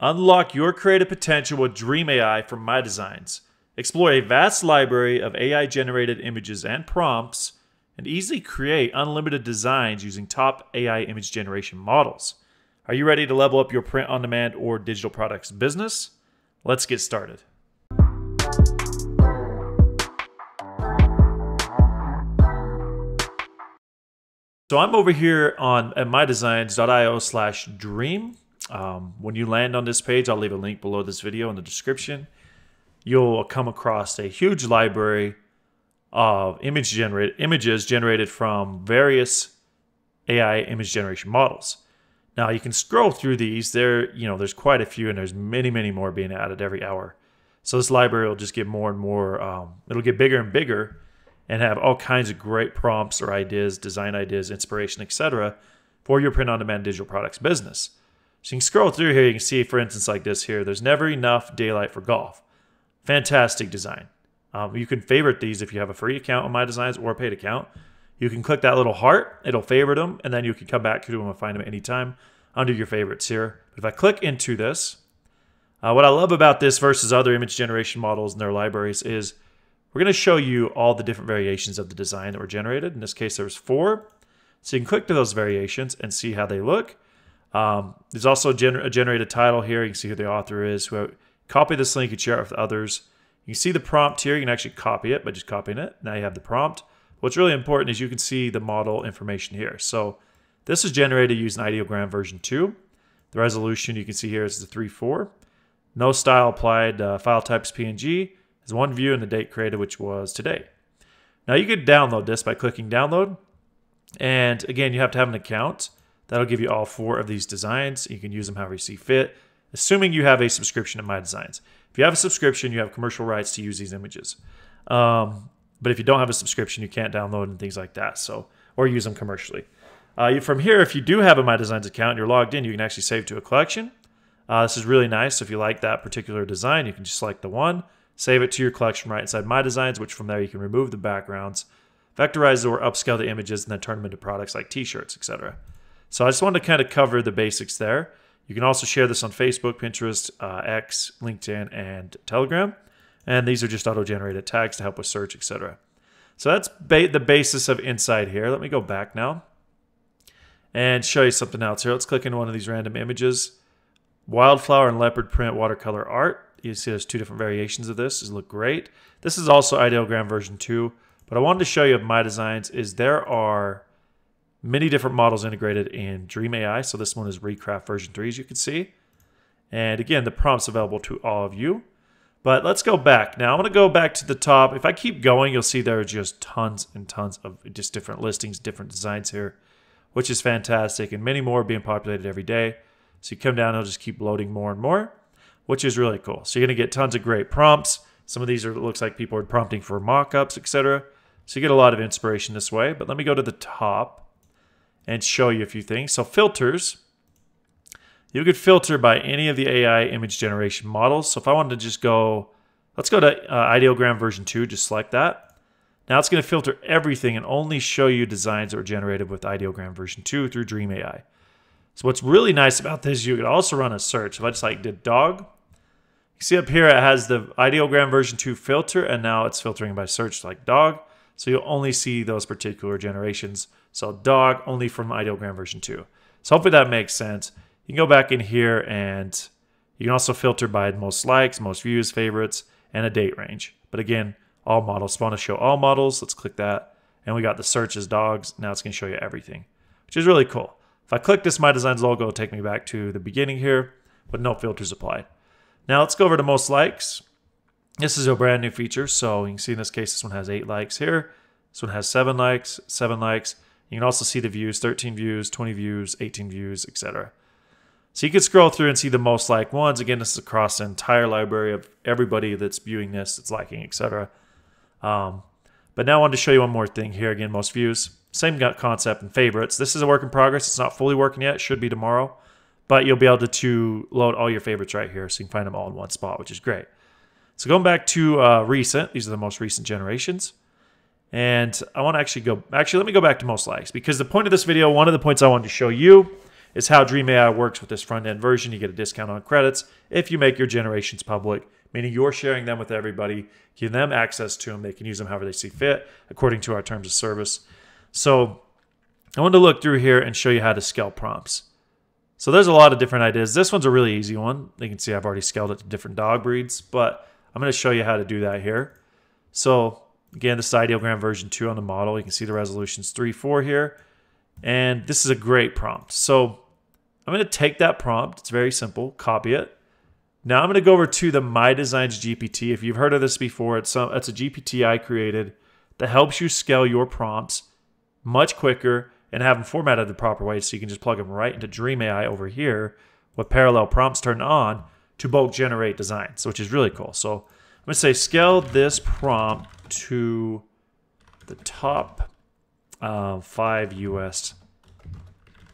Unlock your creative potential with Dream AI from My Designs. Explore a vast library of AI generated images and prompts and easily create unlimited designs using top AI image generation models. Are you ready to level up your print on demand or digital products business? Let's get started. So I'm over here on at mydesigns.io slash dream. Um, when you land on this page, I'll leave a link below this video in the description. You'll come across a huge library of image generate, images generated from various AI image generation models. Now you can scroll through these. There, you know, there's quite a few, and there's many, many more being added every hour. So this library will just get more and more. Um, it'll get bigger and bigger and have all kinds of great prompts or ideas, design ideas, inspiration, etc., for your print on demand digital products business. So you can scroll through here, you can see, for instance, like this here, there's never enough daylight for golf. Fantastic design. Um, you can favorite these if you have a free account on My Designs or a paid account. You can click that little heart, it'll favorite them, and then you can come back to them and find them anytime under your favorites here. But if I click into this, uh, what I love about this versus other image generation models in their libraries is we're going to show you all the different variations of the design that were generated. In this case, there's four. So you can click to those variations and see how they look. Um, there's also a, gener title here. You can see who the author is. Who copy this link and share it with others. You can see the prompt here. You can actually copy it by just copying it. Now you have the prompt. What's really important is you can see the model information here. So this is generated using ideogram version 2. The resolution you can see here is the 3.4. No style applied. Uh, file types PNG. There's one view and the date created, which was today. Now you could download this by clicking download. And again, you have to have an account. That'll give you all four of these designs. You can use them however you see fit, assuming you have a subscription to My Designs. If you have a subscription, you have commercial rights to use these images. Um, but if you don't have a subscription, you can't download and things like that. So, or use them commercially. Uh, from here, if you do have a My Designs account and you're logged in, you can actually save to a collection. Uh, this is really nice. If you like that particular design, you can just select the one save it to your collection right inside My Designs, which from there you can remove the backgrounds, vectorize or upscale the images, and then turn them into products like t-shirts, etc. So I just wanted to kind of cover the basics there. You can also share this on Facebook, Pinterest, uh, X, LinkedIn, and Telegram. And these are just auto-generated tags to help with search, etc. So that's ba the basis of Insight here. Let me go back now and show you something else here. Let's click into one of these random images. Wildflower and leopard print watercolor art you see there's two different variations of this. These look great. This is also Ideogram version 2. But I wanted to show you of my designs is there are many different models integrated in Dream AI. So this one is Recraft version 3, as you can see. And again, the prompt's available to all of you. But let's go back. Now I'm going to go back to the top. If I keep going, you'll see there are just tons and tons of just different listings, different designs here, which is fantastic. And many more being populated every day. So you come down, it'll just keep loading more and more which is really cool. So you're going to get tons of great prompts. Some of these are looks like people are prompting for mock-ups, etc. So you get a lot of inspiration this way. But let me go to the top and show you a few things. So filters, you could filter by any of the AI image generation models. So if I wanted to just go, let's go to uh, Ideogram version 2, just select that. Now it's going to filter everything and only show you designs that were generated with Ideogram version 2 through Dream AI. So what's really nice about this, you could also run a search. If I just like did dog, you see up here, it has the ideogram version 2 filter, and now it's filtering by search like dog. So you'll only see those particular generations. So dog only from ideogram version 2. So hopefully that makes sense. You can go back in here and you can also filter by most likes, most views, favorites, and a date range. But again, all models. Want to show all models. Let's click that. And we got the search as dogs. Now it's going to show you everything, which is really cool. If I click this My Designs logo, it'll take me back to the beginning here, but no filters applied. Now let's go over to most likes. This is a brand new feature. So you can see in this case, this one has eight likes here. This one has seven likes, seven likes. You can also see the views, 13 views, 20 views, 18 views, etc. So you can scroll through and see the most liked ones. Again, this is across the entire library of everybody that's viewing this, that's liking, etc. Um, but now I wanted to show you one more thing here. Again, most views, same concept and favorites. This is a work in progress. It's not fully working yet. It should be tomorrow but you'll be able to, to load all your favorites right here so you can find them all in one spot, which is great. So going back to uh, recent, these are the most recent generations. And I want to actually go, actually, let me go back to most likes because the point of this video, one of the points I wanted to show you is how Dream AI works with this front end version. You get a discount on credits if you make your generations public, meaning you're sharing them with everybody, give them access to them. They can use them however they see fit according to our terms of service. So I wanted to look through here and show you how to scale prompts. So there's a lot of different ideas. This one's a really easy one. You can see I've already scaled it to different dog breeds, but I'm going to show you how to do that here. So again, this is ideogram version 2 on the model. You can see the resolution's 3, 4 here. And this is a great prompt. So I'm going to take that prompt. It's very simple. Copy it. Now I'm going to go over to the My Designs GPT. If you've heard of this before, it's, some, it's a GPT I created that helps you scale your prompts much quicker and have them formatted the proper way so you can just plug them right into Dream AI over here with parallel prompts turned on to bulk generate designs, which is really cool. So I'm to say scale this prompt to the top uh, five US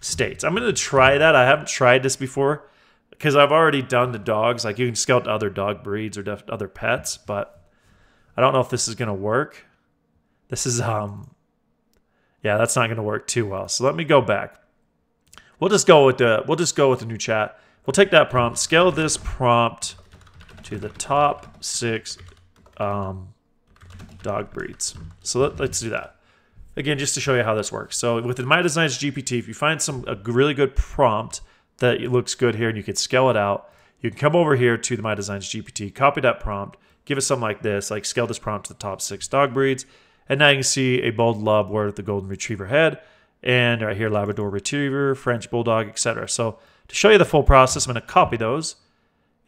states. I'm to try that. I haven't tried this before because I've already done the dogs. Like you can scale to other dog breeds or other pets, but I don't know if this is to work. This is um yeah, that's not to work too well. So let me go back. We'll just go with the we'll just go with the new chat. We'll take that prompt, scale this prompt to the top six um, dog breeds. So let, us do that. Again, just to show you how this works. So within My Designs GPT, if you find some a really good prompt that looks good here and you can scale it out, you can come over here to the My Designs GPT, copy that prompt, give it something like this, like scale this prompt to the top six dog breeds, and now you can see a bold lab with the golden retriever head, and right here Labrador Retriever, French Bulldog, etc. So to show you the full process, I'm going to copy those.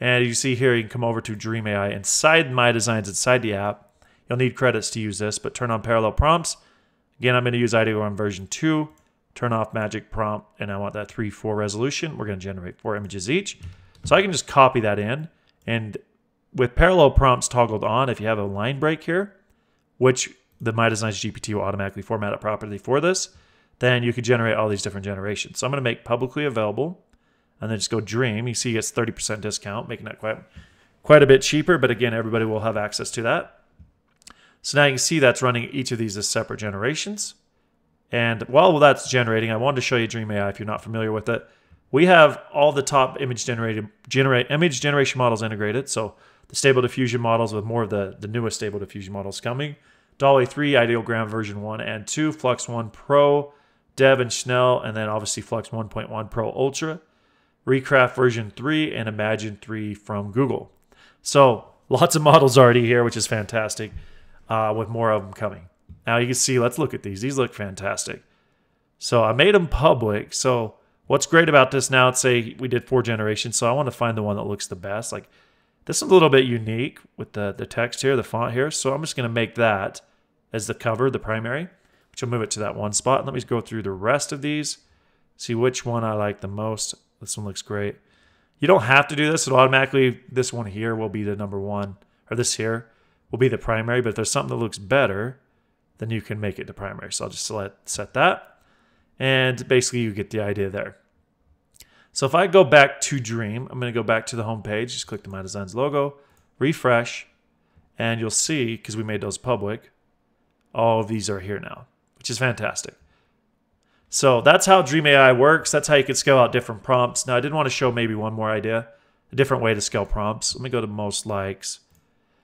And you see here, you can come over to Dream AI inside My Designs, inside the app. You'll need credits to use this, but turn on parallel prompts. Again, I'm going to use Ideogram version 2. Turn off magic prompt, and I want that 3-4 resolution. We're going to generate four images each. So I can just copy that in. And with parallel prompts toggled on, if you have a line break here, which the My Designs GPT will automatically format it properly for this, then you could generate all these different generations. So I'm going to make publicly available and then just go Dream. You see it gets 30% discount, making that quite, quite a bit cheaper. But again, everybody will have access to that. So now you can see that's running each of these as separate generations. And while that's generating, I wanted to show you Dream AI if you're not familiar with it. We have all the top image generated generate image generation models integrated. So the stable diffusion models with more of the, the newest stable diffusion models coming. DALL-E 3, Ideogram version 1 and 2, Flux 1 Pro, Dev and Schnell, and then obviously Flux 1.1 Pro Ultra, Recraft version 3, and Imagen 3 from Google. So lots of models already here, which is fantastic, uh, with more of them coming. Now you can see, let's look at these. These look fantastic. So I made them public. So what's great about this now, let's say we did four generations. So I want to find the one that looks the best. Like this is a little bit unique with the, the text here, the font here. So I'm just going to make that as the cover, the primary, which will move it to that one spot. Let me go through the rest of these, see which one I like the most. This one looks great. You don't have to do this. It automatically, this one here will be the number one, or this here will be the primary. But if there's something that looks better, then you can make it the primary. So I'll just select, set that. And basically you get the idea there. So if I go back to Dream, I'm going to go back to the home page, just click the My Designs logo, refresh, and you'll see, because we made those public, all of these are here now, which is fantastic. So that's how Dream AI works. That's how you can scale out different prompts. Now, I did want to show maybe one more idea, a different way to scale prompts. Let me go to most likes.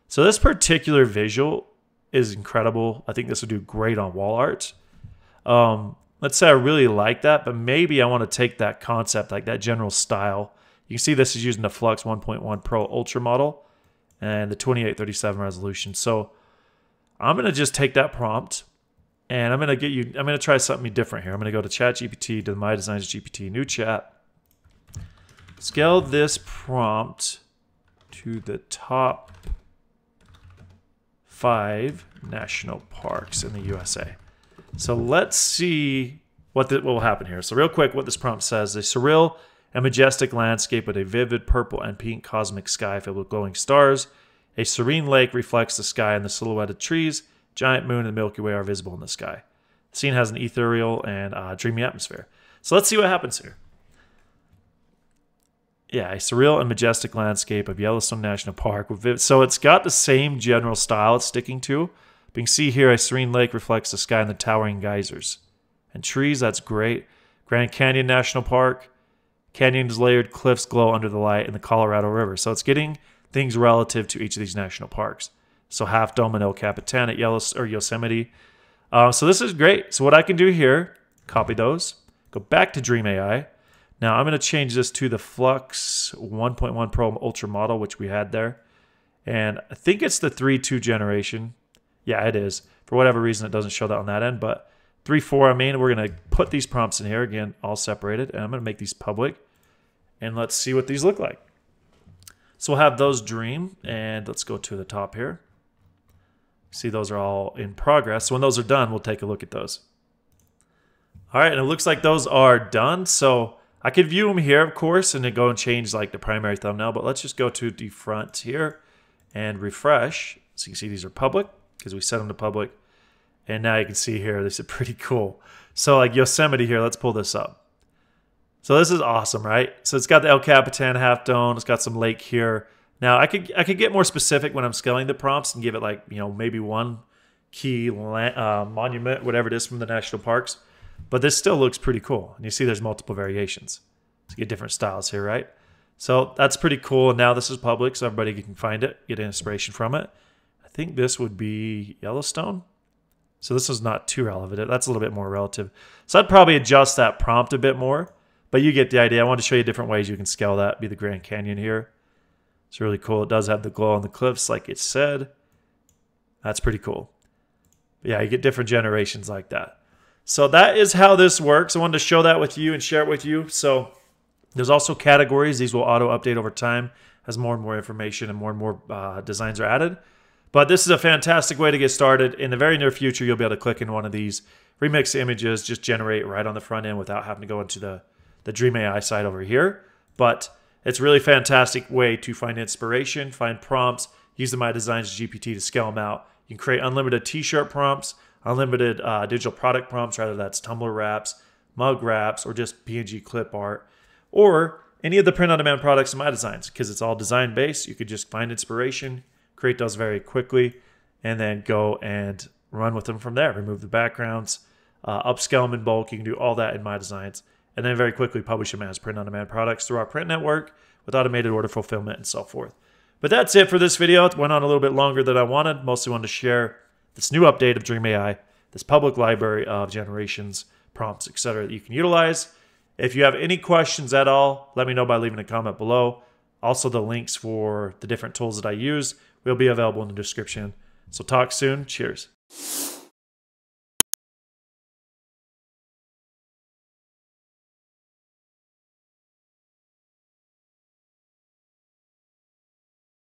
So this particular visual is incredible. I think this would do great on wall art. Um, let's say I really like that, but maybe I want to take that concept, like that general style. You can see this is using the Flux 1.1 Pro Ultra model and the 2837 resolution. So I'm going to just take that prompt and I'm to get you, I'm to try something different here. I'm to go to ChatGPT, to My Designs GPT, new chat. Scale this prompt to the top five national parks in the USA. So let's see what, the, what will happen here. So real quick, what this prompt says, a surreal and majestic landscape with a vivid purple and pink cosmic sky filled with glowing stars. A serene lake reflects the sky and the silhouetted trees. Giant moon and the Milky Way are visible in the sky. The scene has an ethereal and uh, dreamy atmosphere. So let's see what happens here. Yeah, a surreal and majestic landscape of Yellowstone National Park. So it's got the same general style it's sticking to, but you can see here a serene lake reflects the sky and the towering geysers. And trees, that's great. Grand Canyon National Park, canyons layered, cliffs glow under the light, and the Colorado River. So it's getting things relative to each of these national parks. So Half Dome and El Capitan at Yellow or Yosemite. Uh, so this is great. So what I can do here, copy those, go back to Dream AI. Now I'm going to change this to the Flux 1.1 Pro Ultra model, which we had there. And I think it's the 3.2 generation. Yeah, it is. For whatever reason, it doesn't show that on that end. But 3.4, I mean, we're going to put these prompts in here, again, all separated. And I'm going to make these public. And let's see what these look like. So we'll have those dream. And let's go to the top here. See, those are all in progress. So when those are done, we'll take a look at those. All right, and it looks like those are done. So I could view them here, of course, and then go and change like the primary thumbnail. But let's just go to the front here and refresh. So you can see these are public because we set them to public. And now you can see here, this is pretty cool. So like Yosemite here, let's pull this up. So this is awesome, right? So it's got the El Capitan half dome. It's got some lake here. Now I could I could get more specific when I'm scaling the prompts and give it like you know maybe one key uh, monument, whatever it is from the national parks. But this still looks pretty cool. And you see there's multiple variations. So you get different styles here, right? So that's pretty cool. And now this is public, so everybody can find it, get inspiration from it. I think this would be Yellowstone. So this is not too relevant. That's a little bit more relative. So I'd probably adjust that prompt a bit more. But you get the idea. I want to show you different ways you can scale that. Be the Grand Canyon here. It's really cool. It does have the glow on the cliffs, like it said. That's pretty cool. But yeah, you get different generations like that. So that is how this works. I wanted to show that with you and share it with you. So there's also categories. These will auto update over time as more and more information and more and more uh, designs are added. But this is a fantastic way to get started. In the very near future, you'll be able to click in one of these, remix images, just generate right on the front end without having to go into the, the Dream AI side over here. But it's a really fantastic way to find inspiration, find prompts, use the My Designs GPT to scale them out. You can create unlimited t-shirt prompts, unlimited uh, digital product prompts, rather that's tumbler wraps, mug wraps, or just PNG clip art, or any of the print-on-demand products in My Designs, because it's all design-based. You could just find inspiration, create those very quickly, and then go and run with them from there. Remove the backgrounds, uh, upscale them in bulk. You can do all that in My Designs and then very quickly publish them as print on demand products through our print network with automated order fulfillment and so forth. But that's it for this video. It went on a little bit longer than I wanted. Mostly wanted to share this new update of Dream AI, this public library of generations, prompts, etc. that you can utilize. If you have any questions at all, let me know by leaving a comment below. Also, the links for the different tools that I use will be available in the description. So talk soon. Cheers.